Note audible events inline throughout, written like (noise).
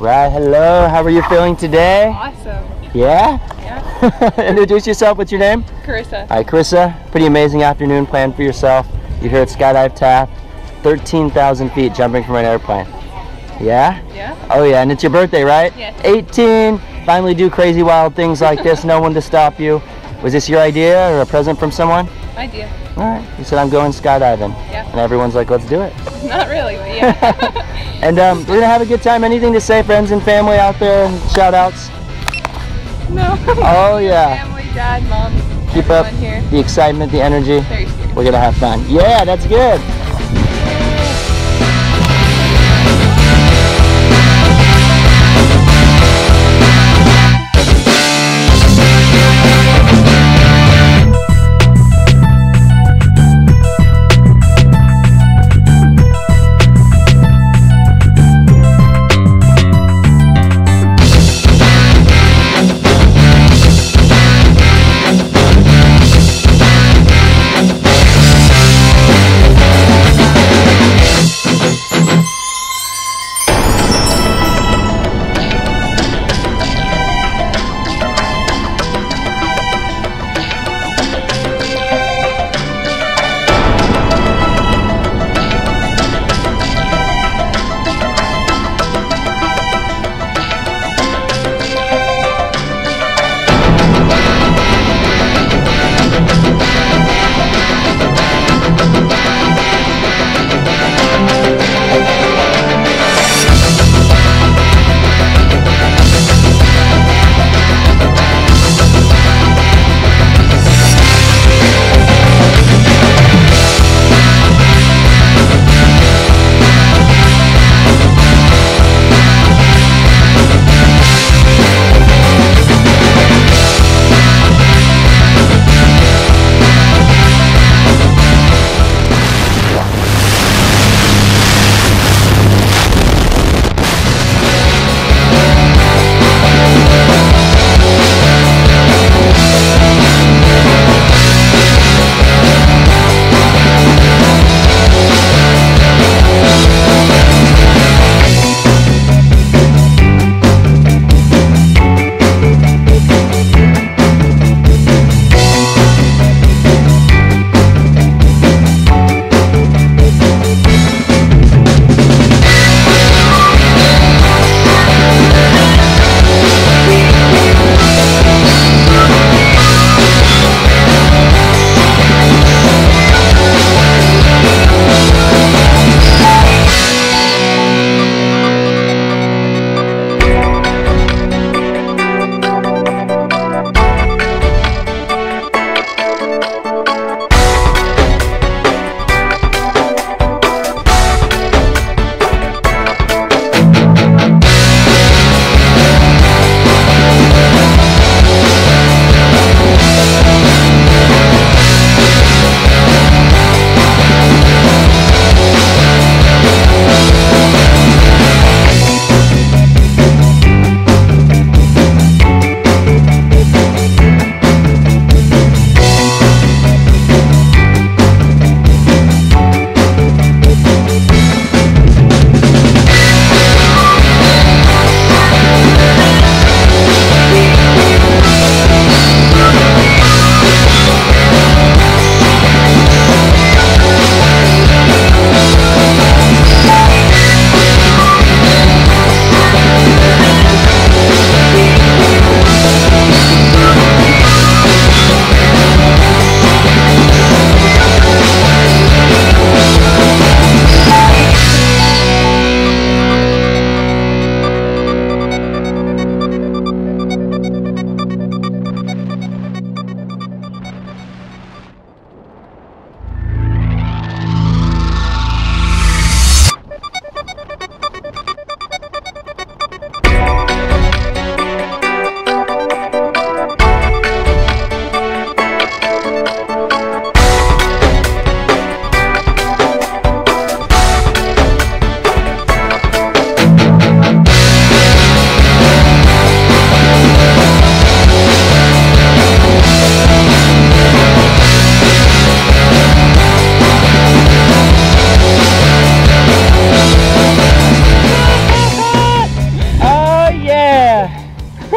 Hi, hello. How are you feeling today? Awesome. Yeah? Yeah. (laughs) Introduce yourself. What's your name? Carissa. Hi, Carissa. Pretty amazing afternoon planned for yourself. You're here at Skydive Taft, 13,000 feet jumping from an airplane. Yeah? Yeah. Oh yeah, and it's your birthday, right? Yes. 18. Finally do crazy wild things like this. no one to stop you. Was this your idea or a present from someone? Idea. All right. You said I'm going skydiving. Yeah. And everyone's like, let's do it. (laughs) Not really, but yeah. (laughs) And um, we're gonna have a good time. Anything to say, friends and family out there, and shout outs? no. Oh yeah. (laughs) Family, dad, mom. Keep up here. the excitement, the energy. We're gonna have fun. Yeah, that's good.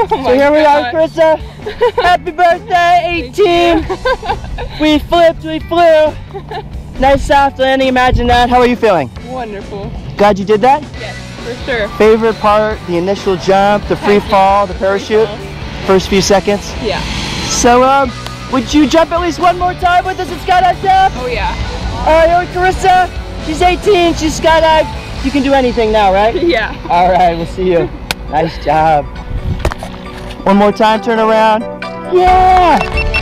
(laughs) Oh so here we are, God. Carissa. (laughs) Happy birthday, 18. we flipped, we flew. (laughs) Nice soft landing, imagine that. How are you feeling? Wonderful. Glad you did that? Yes, for sure. Favorite part, the initial jump, the free fall, the parachute, first few seconds. Yeah. So, um, would you jump at least one more time with us at Skydive Taft? Oh yeah. All right, Carissa, she's 18, she's skydive. You can do anything now, right? Yeah. All right, we'll see you. Nice job. One more time, turn around. Yeah!